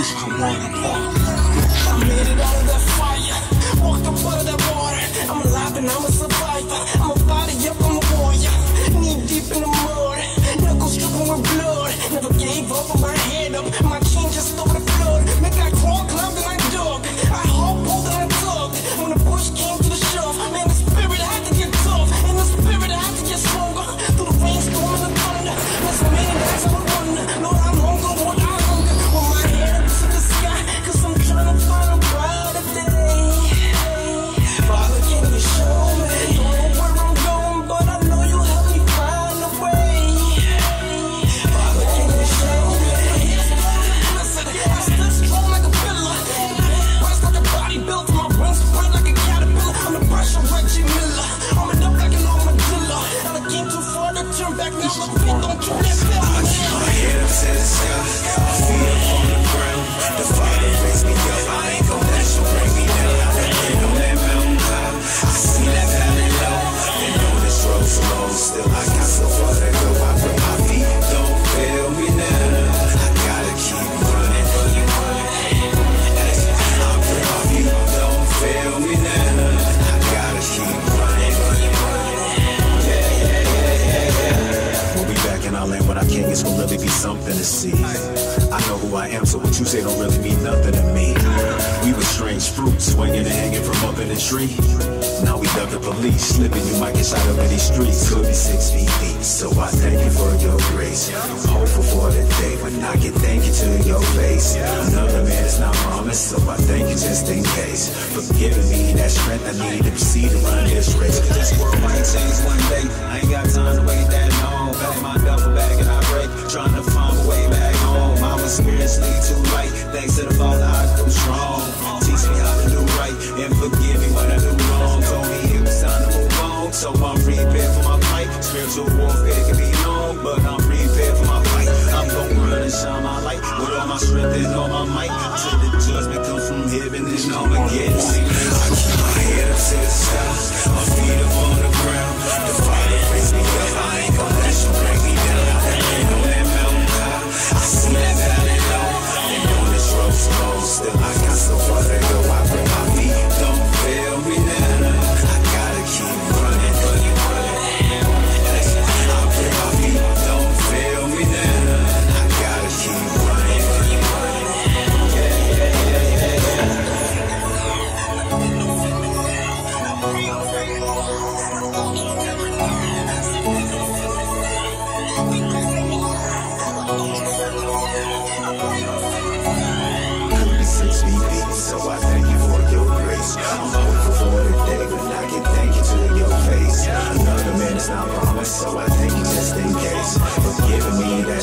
This is the one apart. This I keep my head up to the sky, feet up on the ground. The fire raise me up, I ain't gon' let you bring me down. And on that mountain high, I see that valley low. And on this road slow, still I. you say don't really mean nothing to me. We were strange fruits, swinging and hanging from up in the tree. Now we duck the police, slipping, you might get shot up in these streets. Could be six feet deep, so I thank you for your grace. Hopeful for the day when I can thank you to your face. Another man is not promised, so I thank you just in case. For giving me that strength I need to proceed to run this race. Thanks to the Father I grew strong. Teach me how to do right and forgive me when I do wrong. Told me it was time to move on, so I'm prepared for my fight. Spiritual warfare can be long, but I'm prepared for my fight. I'm gonna run and shine my light with all my strength so I thank you just in case. For giving me that